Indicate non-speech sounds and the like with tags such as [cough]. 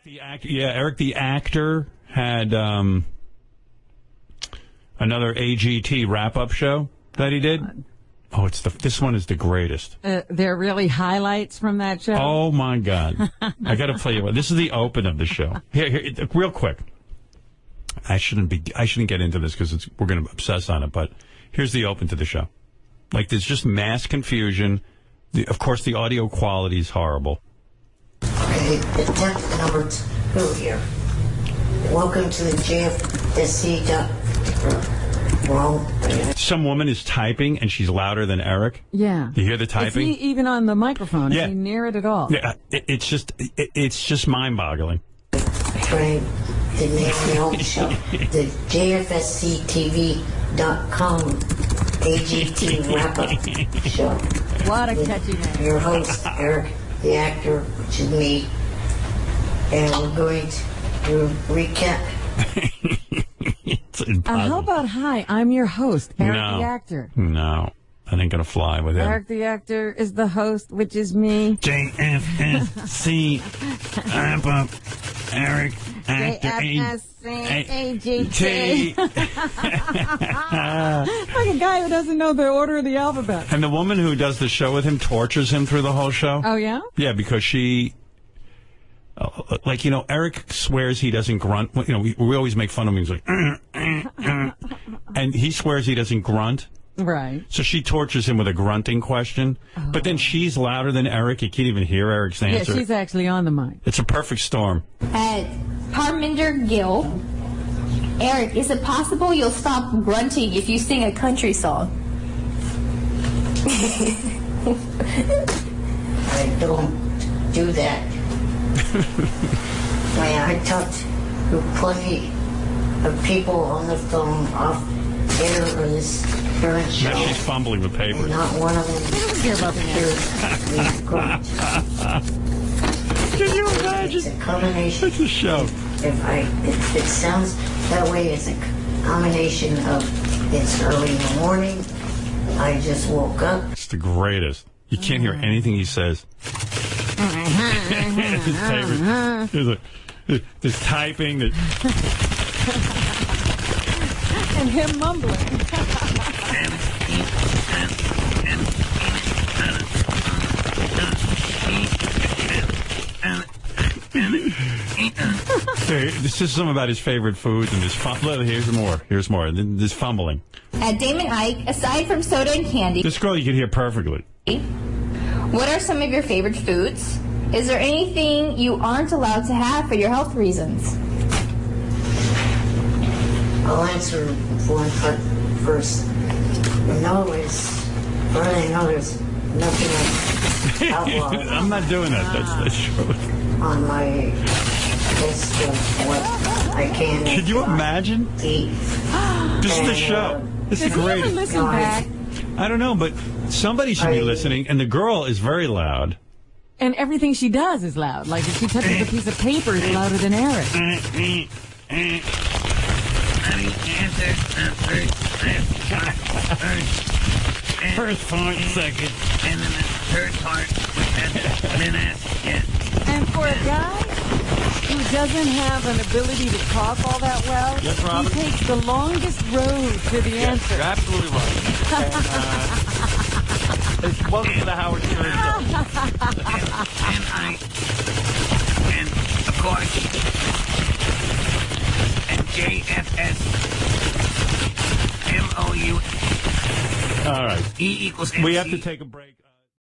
Eric the actor, yeah, Eric the actor had um, another AGT wrap-up show that he did. Oh, it's the this one is the greatest. Uh, there are really highlights from that show. Oh my God! I got to play you. This is the open of the show. Here, here, real quick. I shouldn't be. I shouldn't get into this because we're going to obsess on it. But here's the open to the show. Like there's just mass confusion. The, of course, the audio quality is horrible. Okay, attempt number two here. Welcome to the JFSC. Uh, wrong. Some woman is typing and she's louder than Eric. Yeah. You hear the typing? Is typing? he even on the microphone? Yeah. Is he near it at all? Yeah, uh, it, it's just it, it's just mind-boggling. Trying to name the old show. The JFSCTV.com AGT wrap-up show. A lot of With catchy names. Your host, Eric, the actor, which is me. And we're going to recap [laughs] It's Uh, how about hi? I'm your host, Eric no. the actor. No, that ain't gonna fly with him. Eric the actor is the host, which is me. JFSC, wrap up, Eric, actor, AGT. [laughs] Like a guy who doesn't know the order of the alphabet. And the woman who does the show with him tortures him through the whole show. Oh, yeah? Yeah, because she, uh, like you know, Eric swears he doesn't grunt. You know, we, we always make fun of him. He's like, [laughs] and he swears he doesn't grunt. Right. So she tortures him with a grunting question. But then she's louder than Eric. You can't even hear Eric's answer. Yeah, she's actually on the mic. it's a perfect storm. At Parminder Gill. Eric, is it possible you'll stop grunting if you sing a country song? [laughs] I don't do that. Man, I talked to plenty of people on the phone off air or this current show. Now she's fumbling with and papers. not one of them care about the hears me grunt. Can you It's imagine? a combination. It's a show. If I, it, it sounds that way. It's a combination of it's early in the morning. I just woke up. It's the greatest. You can't hear anything he says. Mm-hmm. His papers. There's, a, there's typing. There's, And him mumbling. Here, this is some about his favorite foods and his fum- look, Here's more. Here's more. This fumbling. At Damon Ike, aside from soda and candy, This girl you can hear perfectly. What are some of your favorite foods? Is there anything you aren't allowed to have for your health reasons? I'll answer one part first. No, it's really no. There's nothing like outlaw [laughs] I'm not doing that. That's, that's true. on my list of what I can. Could you imagine? Eat. [gasps] This is the show. Uh, this is Does he ever great. listen back? I don't know, but somebody should be listening, and the girl is very loud. And everything she does is loud. Like if she touches a piece of paper, it's louder than Eric. First part, second. And then the third part, which has been asked yet. And for a guy who doesn't have an ability to talk all that well, Yes, Robin? he takes the longest road to the answer. You're absolutely right. [laughs] And, uh, it's- welcome to the Howard Stern Show. And I, and of course, and JFS, MOU, All right. E equals MC. We have to take a break.